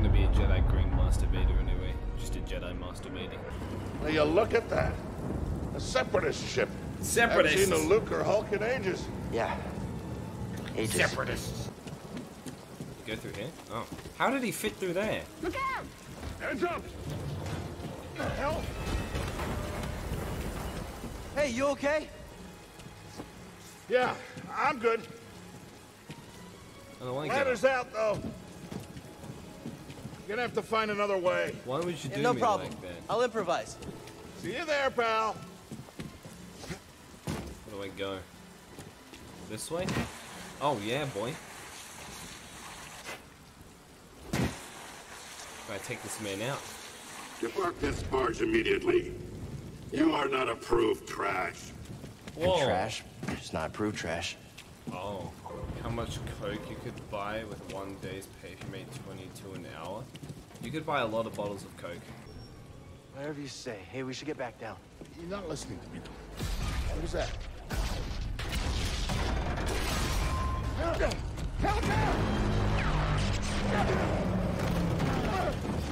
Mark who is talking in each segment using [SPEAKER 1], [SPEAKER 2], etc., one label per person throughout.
[SPEAKER 1] want to be a Jedi Green masturbator anyway. Just a Jedi masturbating.
[SPEAKER 2] Now you look at that. A separatist ship.
[SPEAKER 1] Separatists.
[SPEAKER 2] Haven't seen a Luke or Hulk in ages.
[SPEAKER 3] Yeah. Ages.
[SPEAKER 1] Separatists. Go through here? Oh. How did he fit through there?
[SPEAKER 2] Look out! Hands up! The hell?
[SPEAKER 3] Hey, you okay?
[SPEAKER 2] Yeah, I'm good.
[SPEAKER 1] I don't want to
[SPEAKER 2] Ladder's
[SPEAKER 1] get
[SPEAKER 2] out, though. Gonna have to find another way.
[SPEAKER 1] Why would you
[SPEAKER 3] Yeah,
[SPEAKER 1] do
[SPEAKER 3] no
[SPEAKER 1] me
[SPEAKER 3] problem.
[SPEAKER 1] like that?
[SPEAKER 3] I'll improvise.
[SPEAKER 2] See you there, pal.
[SPEAKER 1] Where do I go? This way? Oh yeah, boy. Gotta take this man out.
[SPEAKER 4] Depart this barge immediately. You are not approved trash.
[SPEAKER 1] Whoa.
[SPEAKER 3] Trash. It's not approved trash.
[SPEAKER 1] Oh. How much coke you could buy with one day's pay if you made 22 an hour? You could buy a lot of bottles of coke.
[SPEAKER 3] Whatever you say. Hey, we should get back down.
[SPEAKER 2] You're not listening to me. What was that? Help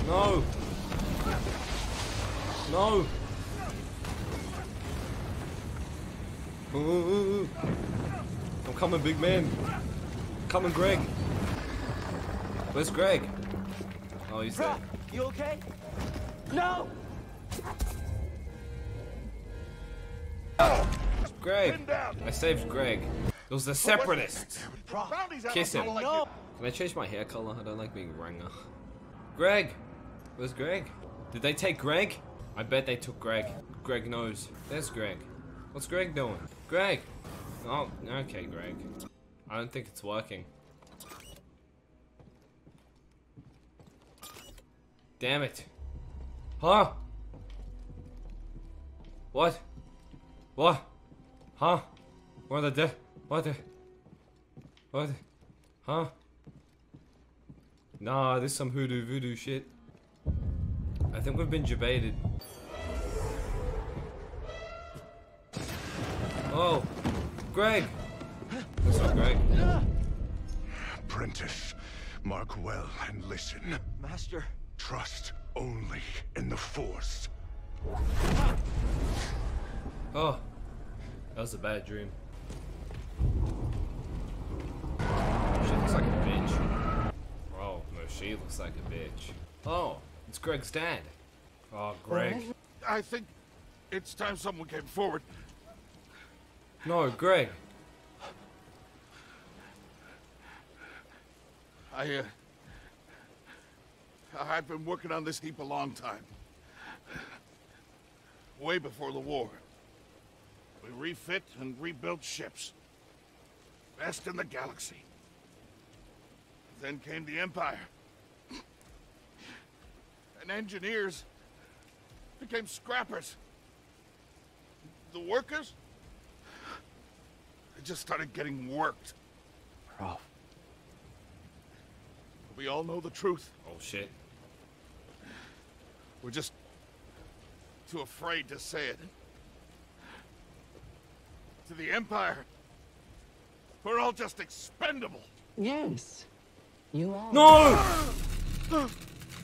[SPEAKER 1] No! No! Ooh, ooh, ooh. I'm coming, big man. Coming, Greg. Where's Greg? Oh, he's there.
[SPEAKER 3] you okay? No!
[SPEAKER 1] Greg! I saved Greg. It was the separatists.
[SPEAKER 2] Bounty's
[SPEAKER 1] Kiss him.
[SPEAKER 2] people like
[SPEAKER 3] No!
[SPEAKER 2] you.
[SPEAKER 1] Can I change my hair color? I don't like being Ranger. Greg! Where's Greg? Did they take Greg? I bet they took Greg. Greg knows. There's Greg. What's Greg doing? Greg! Oh, okay, Greg. I don't think it's working. Damn it. Huh? What? What? Huh? What the What the- What? Huh? Nah, this is some hoodoo voodoo shit. I think we've been debated. Oh, Greg. That's not Greg.
[SPEAKER 2] Apprentice, mark well and listen.
[SPEAKER 3] Master.
[SPEAKER 2] Trust only in the Force.
[SPEAKER 1] Oh, that was a bad dream. She looks like a bitch. Oh, no, she looks like a bitch. Oh, it's Greg's dad. Oh, Greg.
[SPEAKER 2] I think it's time someone came forward.
[SPEAKER 1] No, Greg.
[SPEAKER 2] I, uh... I've been working on this heap a long time. Way before the war. We refit and rebuilt ships. Best in the galaxy. Then came the Empire. And engineers became scrappers. The workers? They just started getting worked.
[SPEAKER 3] Prof.
[SPEAKER 2] We all know the truth.
[SPEAKER 1] Oh, shit.
[SPEAKER 2] We're just too afraid to say it. To the Empire, we're all just expendable.
[SPEAKER 5] Yes, you are.
[SPEAKER 1] No!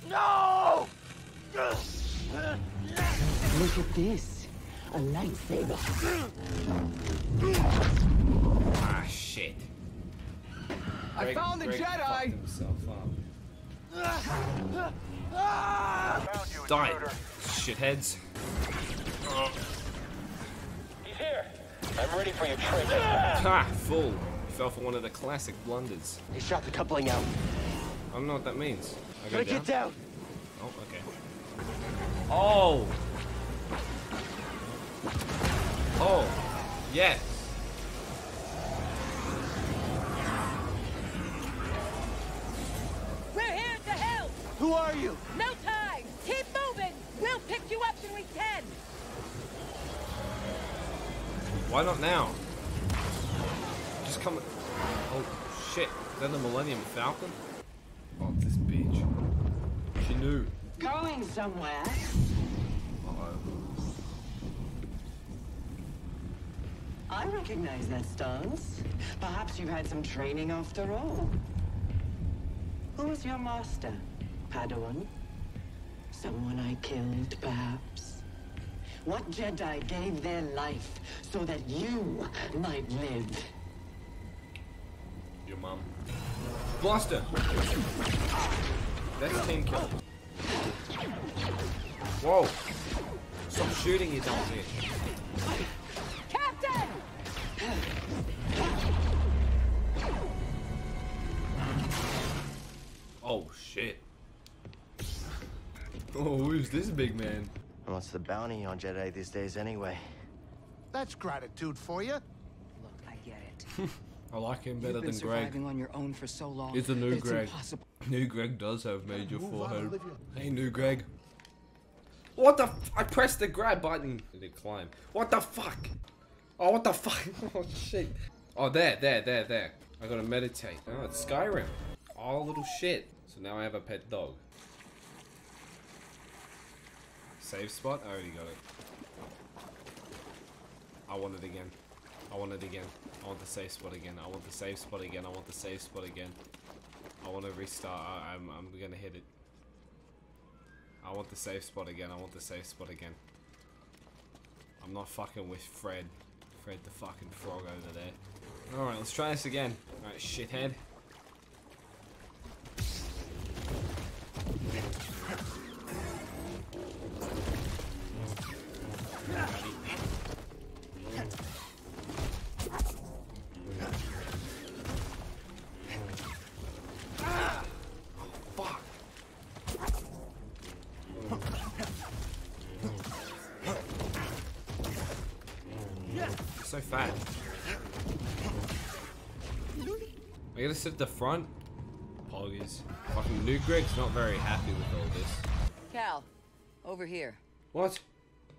[SPEAKER 2] No!
[SPEAKER 5] Look at this. A lightsaber.
[SPEAKER 1] Ah, shit.
[SPEAKER 3] I found the
[SPEAKER 1] Greg
[SPEAKER 3] Jedi!
[SPEAKER 1] fucked himself. Die, shitheads.
[SPEAKER 6] He's here. I'm ready for your trick.
[SPEAKER 1] Ha! Fool. You fell for one of the classic blunders.
[SPEAKER 3] He shot the coupling out.
[SPEAKER 1] I don't know what that means. I go
[SPEAKER 3] Gotta
[SPEAKER 1] down?
[SPEAKER 3] get down.
[SPEAKER 1] Oh, okay. Oh! Oh! Yes!
[SPEAKER 3] Who are you?
[SPEAKER 7] No time! Keep moving! We'll pick you up when we can!
[SPEAKER 1] Why not now? Just come. Oh, shit. Is that the Millennium Falcon? Oh, this bitch. She knew.
[SPEAKER 5] Going somewhere.
[SPEAKER 1] Uh-oh.
[SPEAKER 5] I recognize that stance. Perhaps you've had some training after all. Who is your master? Padawan? Someone I killed, perhaps? What Jedi gave their life so that you might live?
[SPEAKER 1] Your mom. Blaster! That's team kill. Whoa! Stop shooting, you dumb bitch.
[SPEAKER 7] Captain!
[SPEAKER 1] Oh shit. Oh, who's this big man?
[SPEAKER 3] What's the bounty on Jedi these days anyway?
[SPEAKER 8] That's gratitude for you.
[SPEAKER 9] Look, I get it.
[SPEAKER 1] I like him better
[SPEAKER 9] You've been
[SPEAKER 1] than Greg.
[SPEAKER 9] surviving on your own for so long.
[SPEAKER 1] It's a new
[SPEAKER 9] it's
[SPEAKER 1] Greg.
[SPEAKER 9] impossible.
[SPEAKER 1] New Greg does have major
[SPEAKER 8] Move
[SPEAKER 1] forehead. Hey, new Greg. What the? F I pressed the grab button. It did climb. What the fuck? Oh, what the fuck? Oh shit. Oh, there, there, there, there. I gotta meditate. Oh, it's Skyrim. Oh, little shit. So now I have a pet dog. Save spot? I already got it. I want it again. I want it again. I want the save spot again. I want the save spot again. I want the save spot again. I want to restart. I, I'm, I'm gonna hit it. I want the safe spot again. I want the safe spot again. I'm not fucking with Fred. Fred the fucking frog over there. Alright, let's try this again. Alright, shithead. Fat. I gotta sit at the front. Apologies. Fucking New Greg's not very happy with all this.
[SPEAKER 9] Cal, over here.
[SPEAKER 1] What?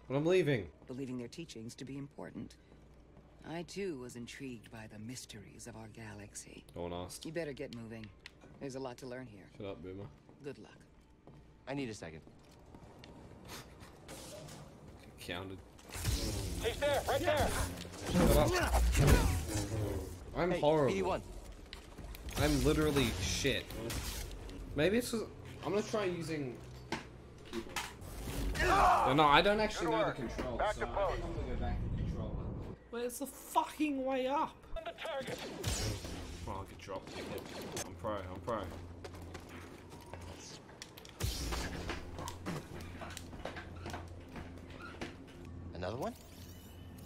[SPEAKER 1] But I'm leaving.
[SPEAKER 9] Believing their teachings to be important. I too was intrigued by the mysteries of our galaxy.
[SPEAKER 1] No one asked.
[SPEAKER 9] You better get moving. There's a lot to learn here.
[SPEAKER 1] Shut up, Boomer.
[SPEAKER 9] Good luck.
[SPEAKER 3] I need a second.
[SPEAKER 1] Counted.
[SPEAKER 6] He's there, right there.
[SPEAKER 1] Shut up. I'm
[SPEAKER 3] Hey,
[SPEAKER 1] horrible.
[SPEAKER 3] BD1.
[SPEAKER 1] I'm literally shit. Maybe it's 'cause I'm gonna try using. No, no, I don't actually know the controls,
[SPEAKER 6] Back
[SPEAKER 1] so
[SPEAKER 6] to
[SPEAKER 1] I think I'm gonna go back to controller. Where's the fucking way up?
[SPEAKER 6] On the target.
[SPEAKER 1] Oh, I could drop. I'm pro, I'm pro.
[SPEAKER 3] Another one?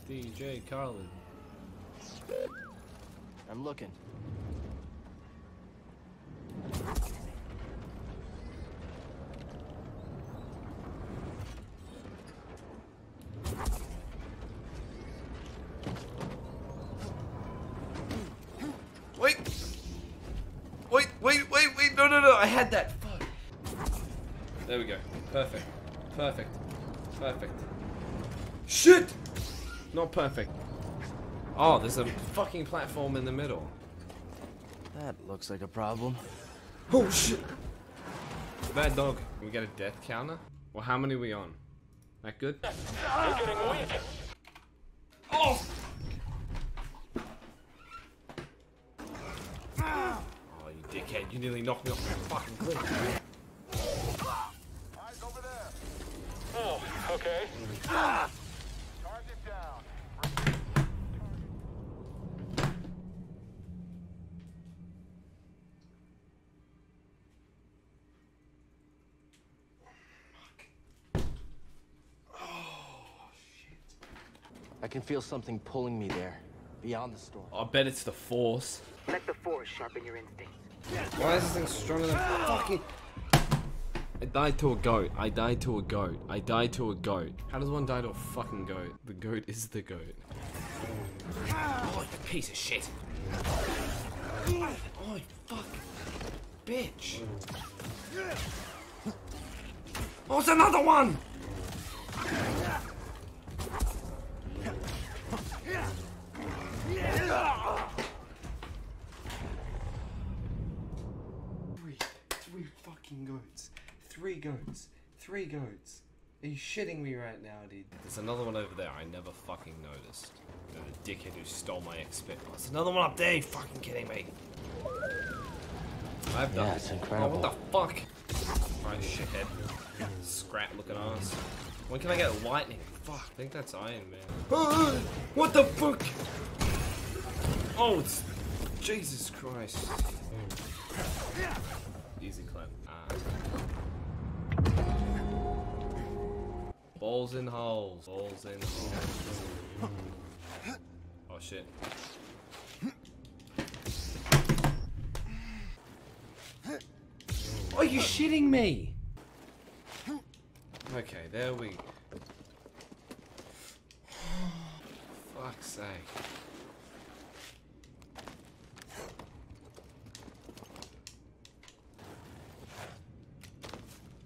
[SPEAKER 1] DJ Khaled.
[SPEAKER 3] I'm looking.
[SPEAKER 1] Wait! Wait, wait, wait, wait, no, no, no, I had that. Fuck. There we go. Perfect. Perfect. Perfect. Shit! Not perfect. Oh, there's a fucking platform in the middle.
[SPEAKER 3] That looks like a problem.
[SPEAKER 1] Oh shit! Bad dog. Can we get a death counter? Well, how many are we on? That good?
[SPEAKER 6] You're getting weak.
[SPEAKER 1] Oh! Oh, you dickhead. You nearly knocked me off my fucking cliff.
[SPEAKER 2] Eyes over there.
[SPEAKER 6] Oh, okay.
[SPEAKER 2] Target
[SPEAKER 3] can feel something pulling me there, beyond the storm.
[SPEAKER 1] I bet it's the force.
[SPEAKER 9] Let the force sharpen your instincts.
[SPEAKER 1] Why is this thing stronger than fucking... I died to a goat. I died to a goat. I died to a goat. How does one die to a fucking goat? The goat is the goat. Oh, you piece of shit. Oh, fuck. Bitch. Oh, it's another one! Three, three fucking goats. Three goats. Three goats. Are you shitting me right now, dude? There's another one over there I never fucking noticed. The dickhead who stole my XP. Oh, there's another one up there, you fucking kidding me? I've done
[SPEAKER 3] Yeah, it's incredible.
[SPEAKER 1] Oh, what the fuck? your head. Scrap looking ass. When can I get lightning? Fuck, I think that's Iron Man. Ah, what the fuck? Oh, it's Jesus Christ. Easy Balls in holes. Balls in holes. Oh shit. Are you shitting me? Okay, there we Fuck's sake.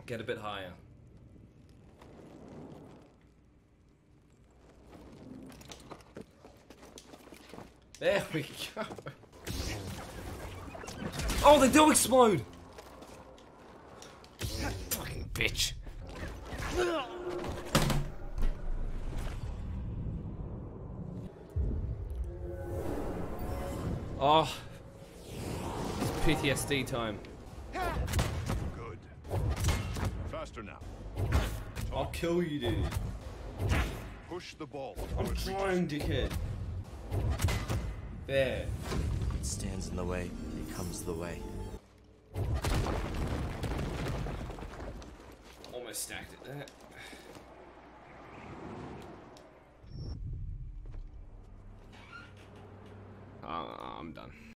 [SPEAKER 1] Get a bit higher. There we go. Oh, they do explode! Fucking bitch. Oh. It's PTSD time.
[SPEAKER 2] Good.
[SPEAKER 10] Faster now.
[SPEAKER 1] I'll kill you, dude.
[SPEAKER 10] Push the ball.
[SPEAKER 1] I'm trying, dickhead. There.
[SPEAKER 3] It stands in the way becomes the way.
[SPEAKER 1] Almost stacked it there. Uh, I'm done.